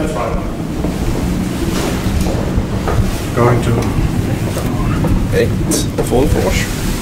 That's fine. Going to Ett, full force.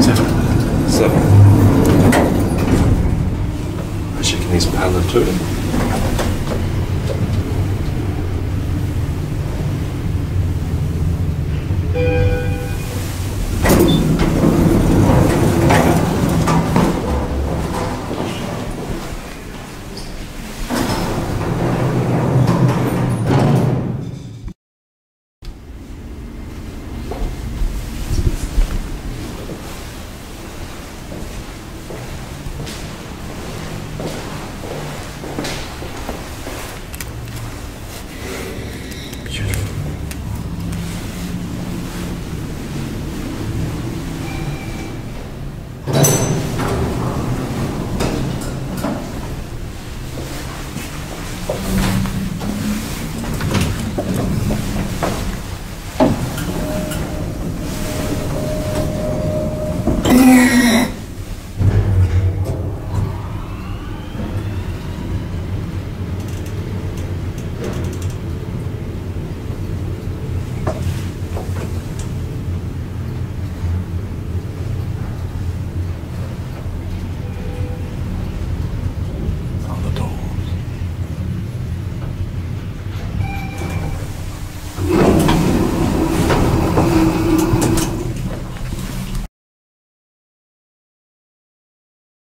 Seven. Seven. I'm checking these paddler too. Yeah.